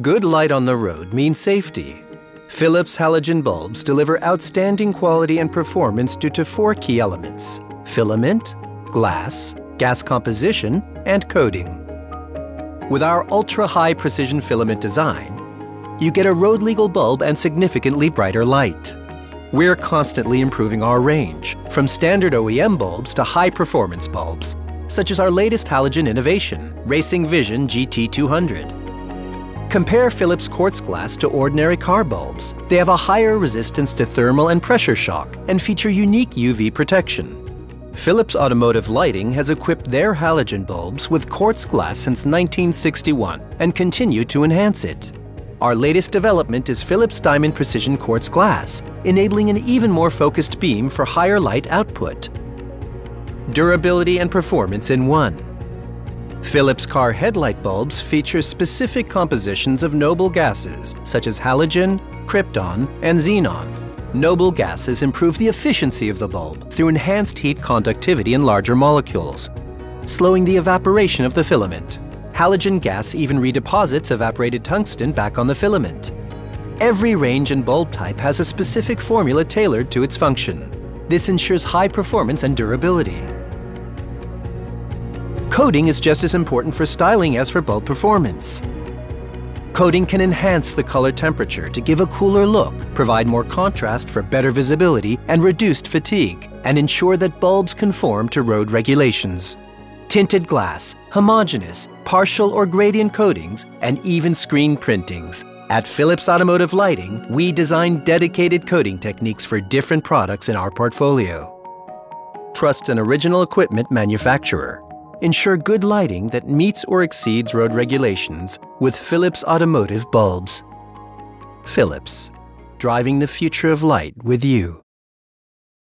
Good light on the road means safety. Philips halogen bulbs deliver outstanding quality and performance due to four key elements filament, glass, gas composition, and coating. With our ultra-high precision filament design, you get a road legal bulb and significantly brighter light. We're constantly improving our range, from standard OEM bulbs to high-performance bulbs, such as our latest halogen innovation, Racing Vision GT200. Compare Philips quartz glass to ordinary car bulbs. They have a higher resistance to thermal and pressure shock and feature unique UV protection. Philips Automotive Lighting has equipped their halogen bulbs with quartz glass since 1961 and continue to enhance it. Our latest development is Philips Diamond Precision Quartz Glass, enabling an even more focused beam for higher light output. Durability and performance in one. Philips car headlight bulbs feature specific compositions of noble gases such as halogen, krypton, and xenon. Noble gases improve the efficiency of the bulb through enhanced heat conductivity in larger molecules, slowing the evaporation of the filament. Halogen gas even redeposits evaporated tungsten back on the filament. Every range and bulb type has a specific formula tailored to its function. This ensures high performance and durability. Coating is just as important for styling as for bulb performance. Coating can enhance the color temperature to give a cooler look, provide more contrast for better visibility and reduced fatigue, and ensure that bulbs conform to road regulations. Tinted glass, homogeneous, partial or gradient coatings, and even screen printings. At Philips Automotive Lighting, we design dedicated coating techniques for different products in our portfolio. Trust an original equipment manufacturer ensure good lighting that meets or exceeds road regulations with Philips automotive bulbs. Philips, driving the future of light with you.